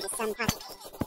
Di 话题。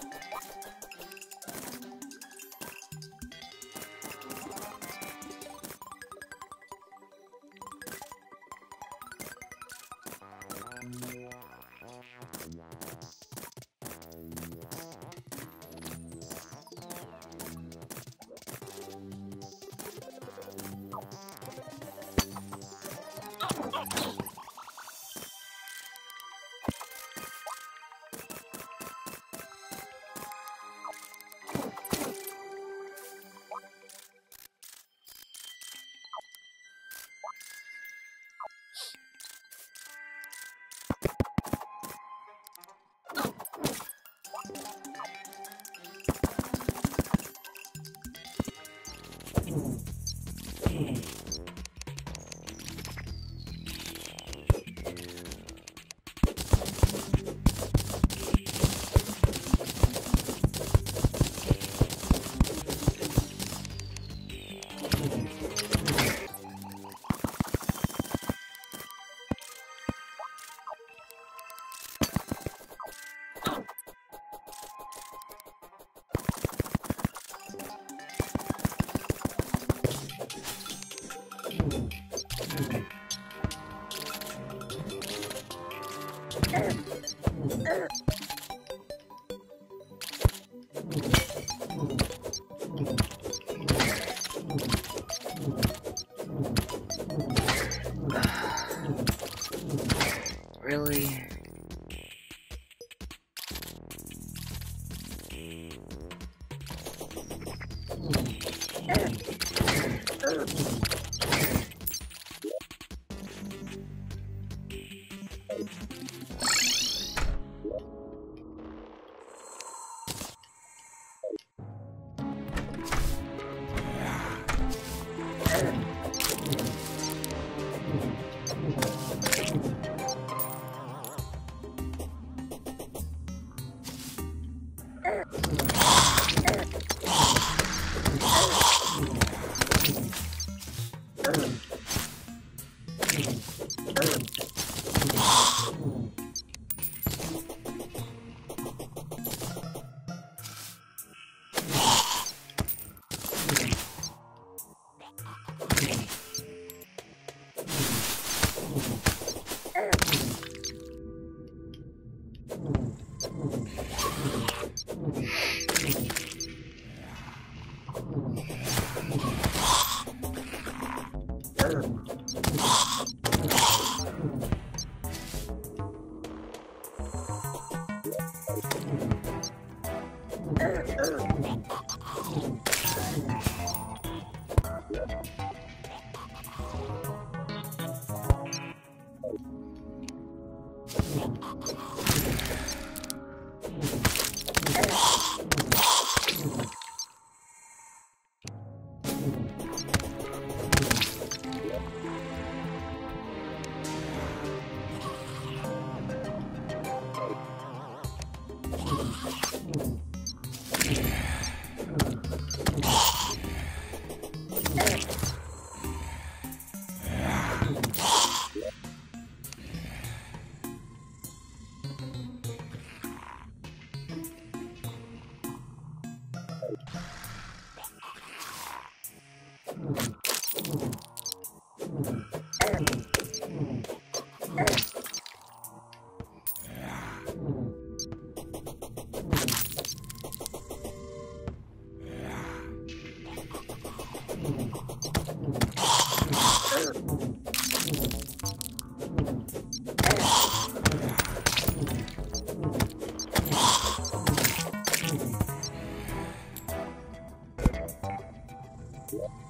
Thank you. Yeah.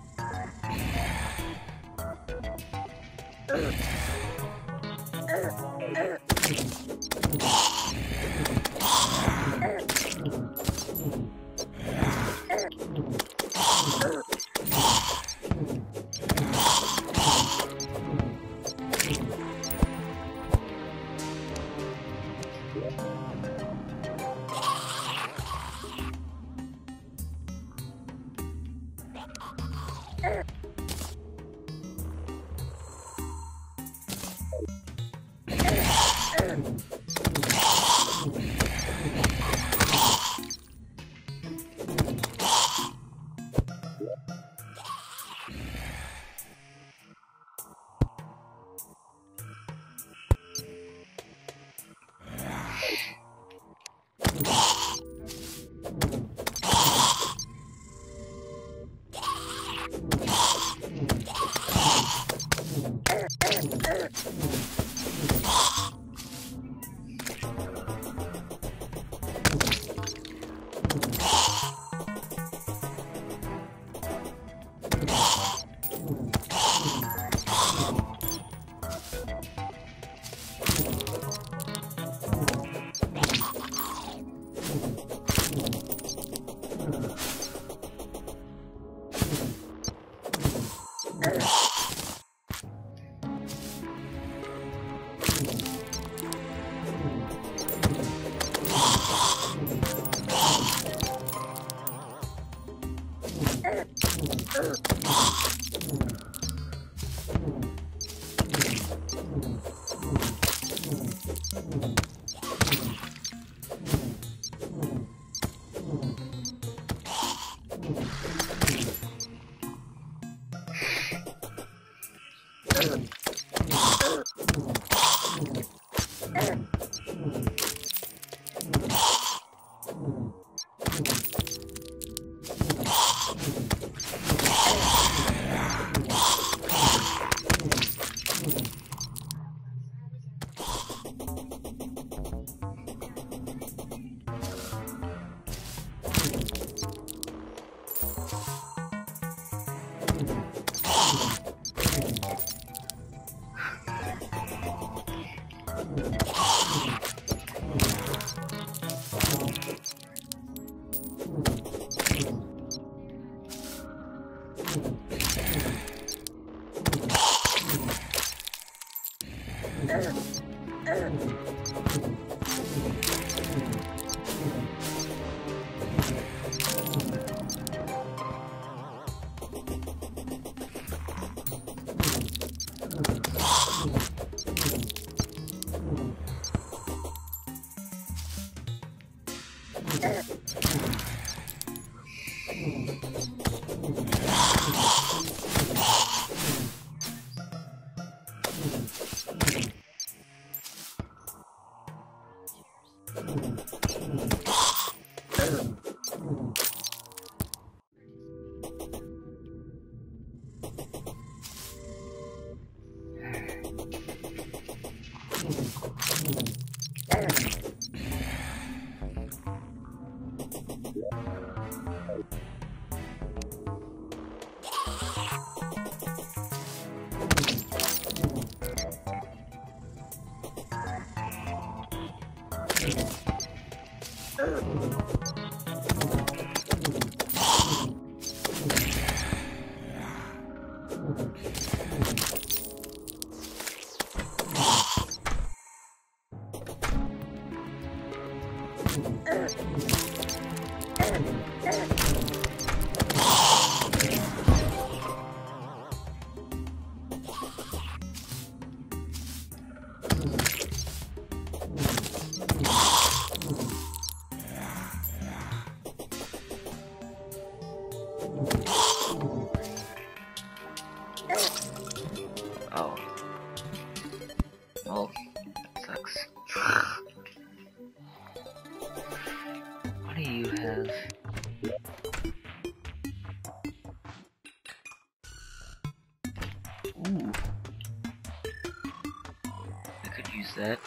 Could use that.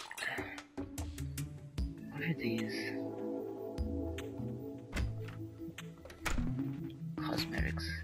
What are these? Cosmetics.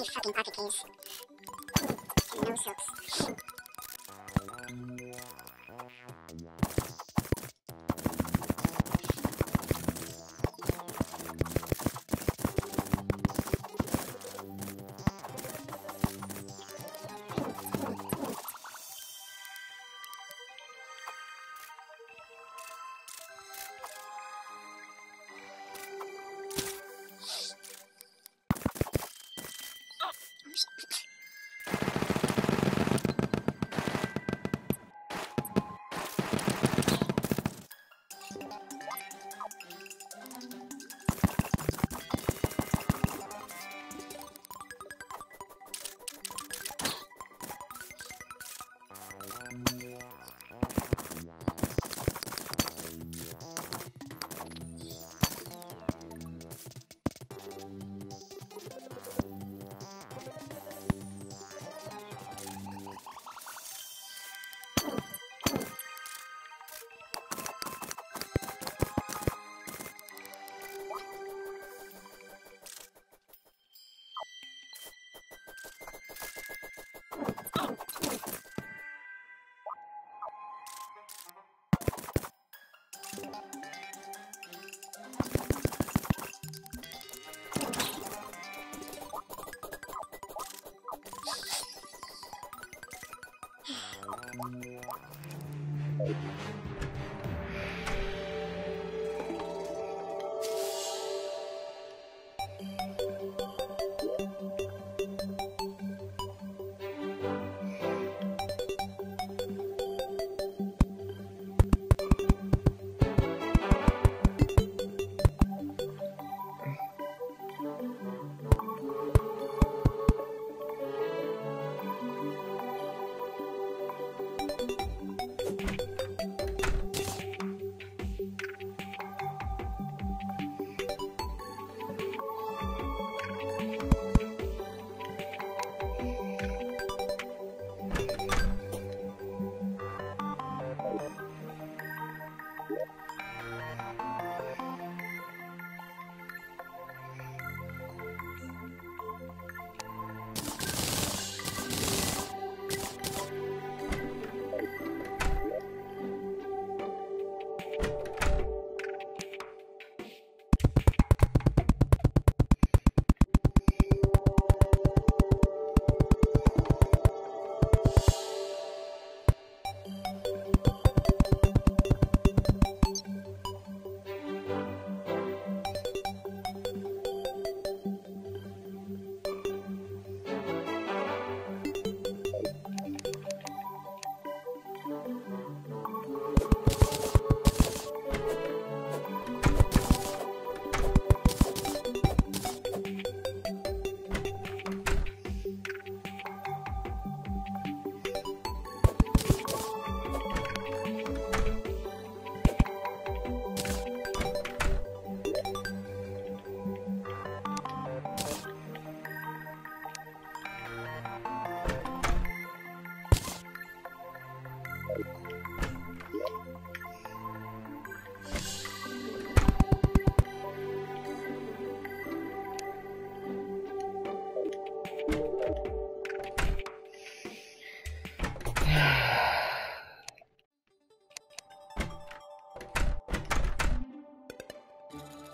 Many fucking pocket keys. And no soaps. you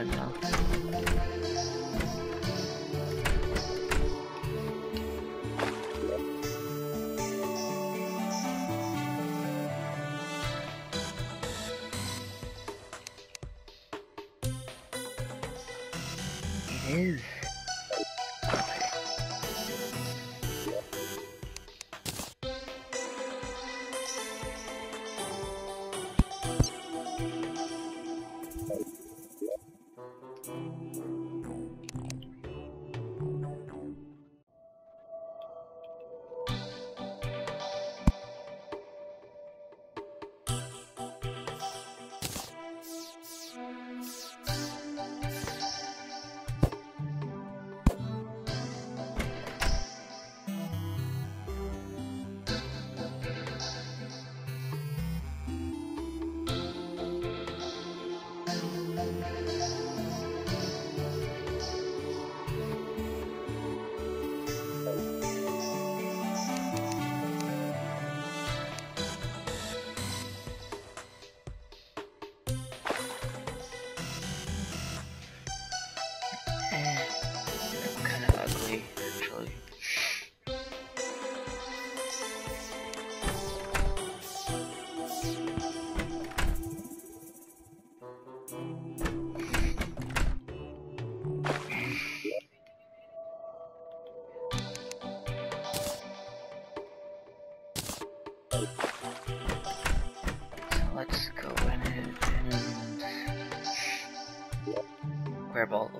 Enough. Let's go in and grab all the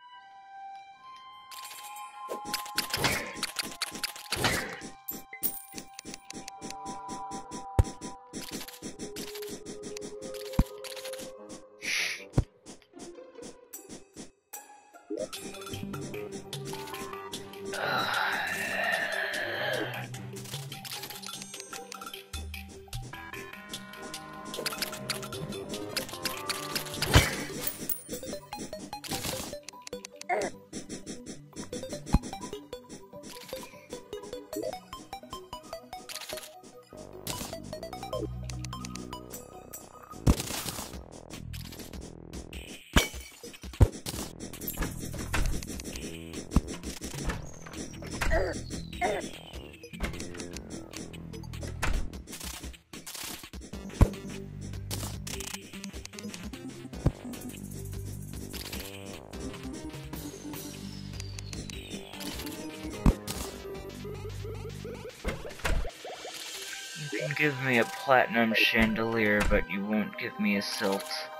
give me a platinum chandelier, but you won't give me a silt.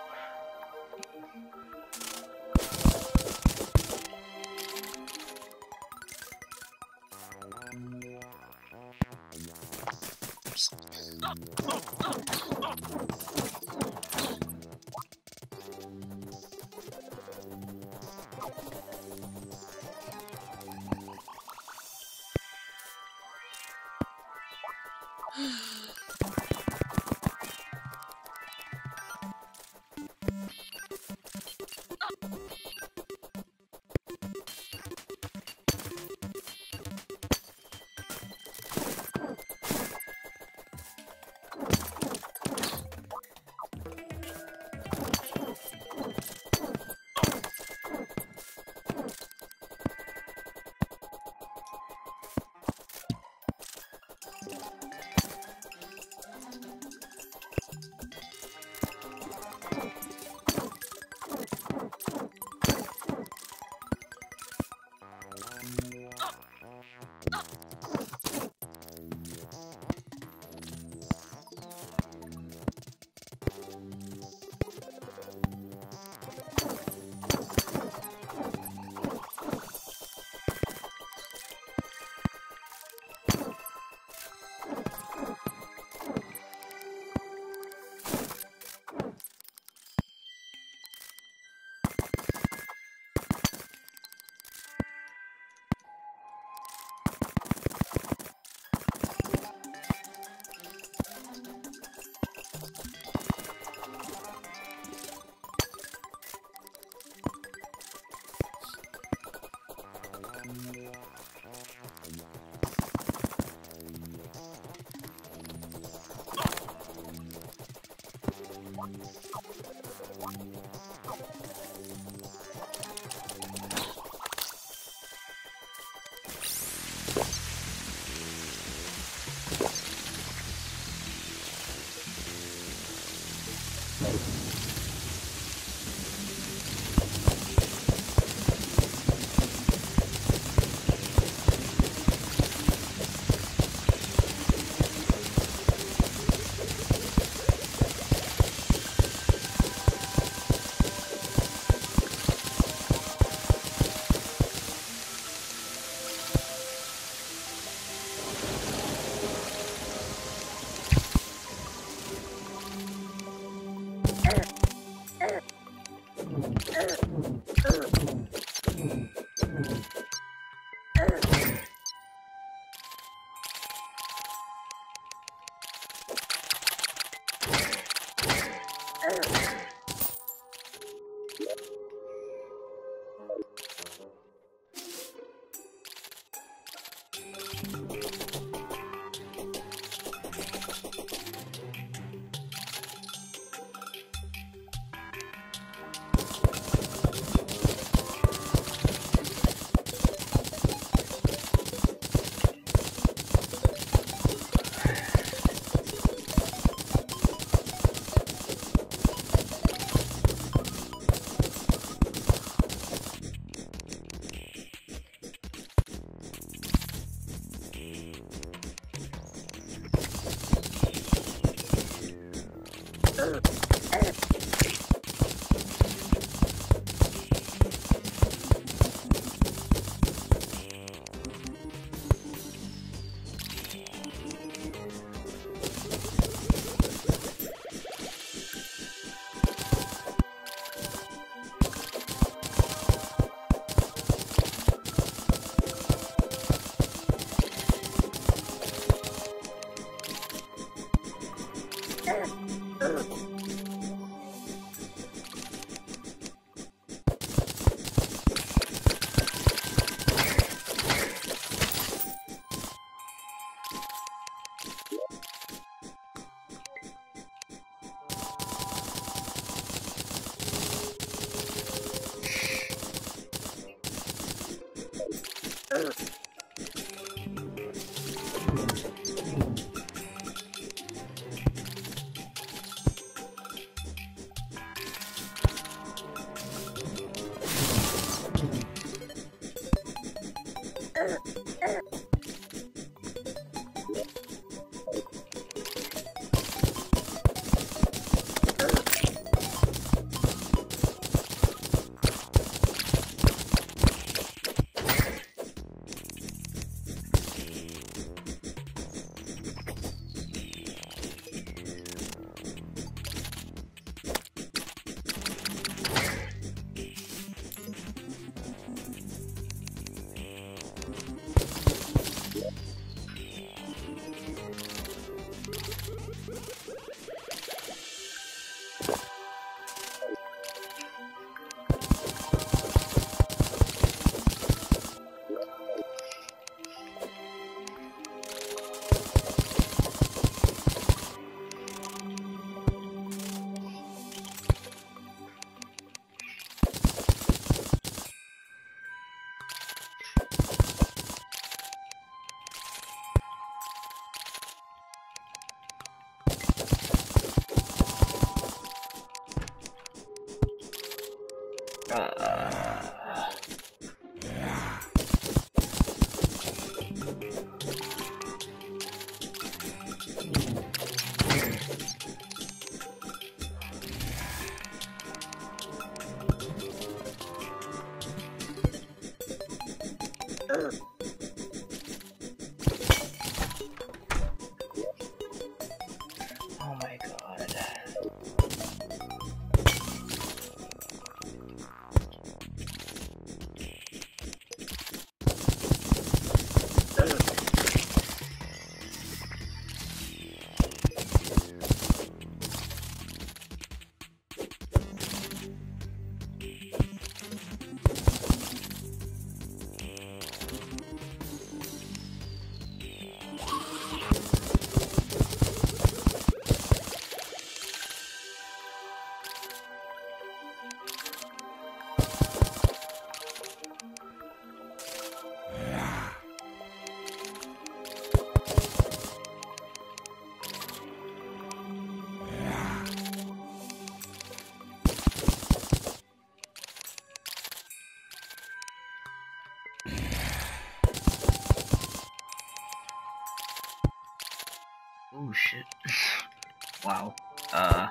Wow. Uh.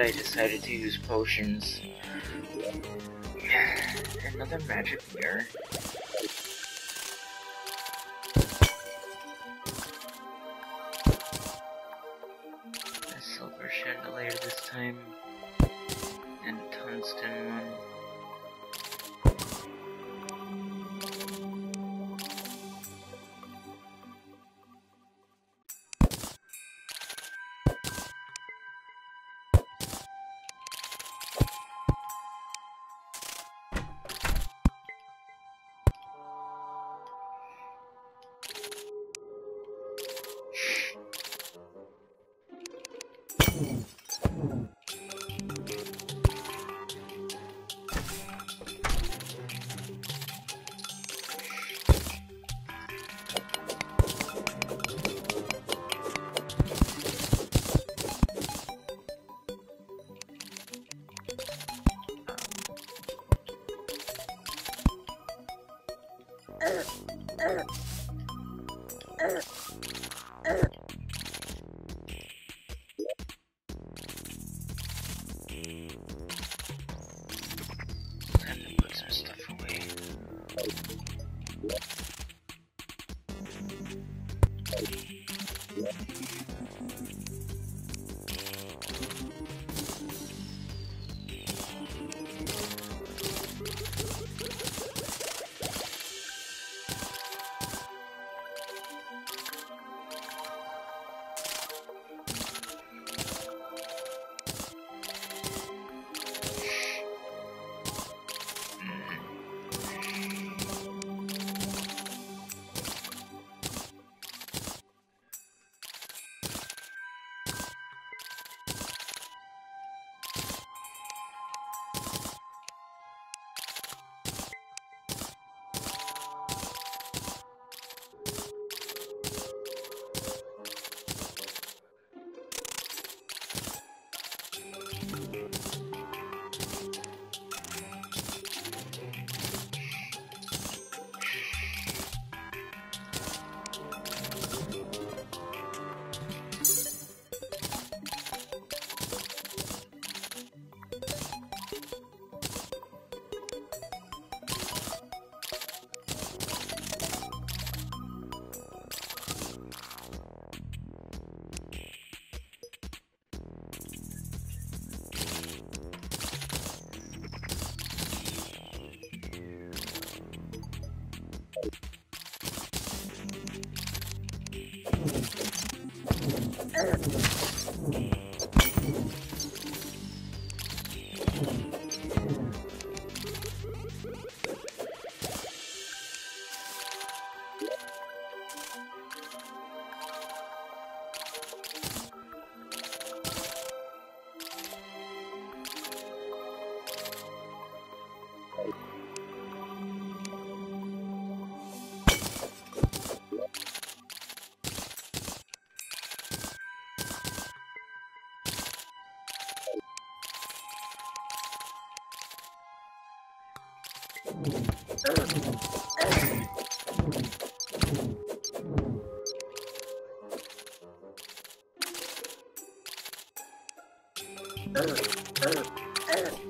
I decided to use potions. Another magic mirror. There's so much shit to explore here.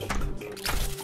Thank you.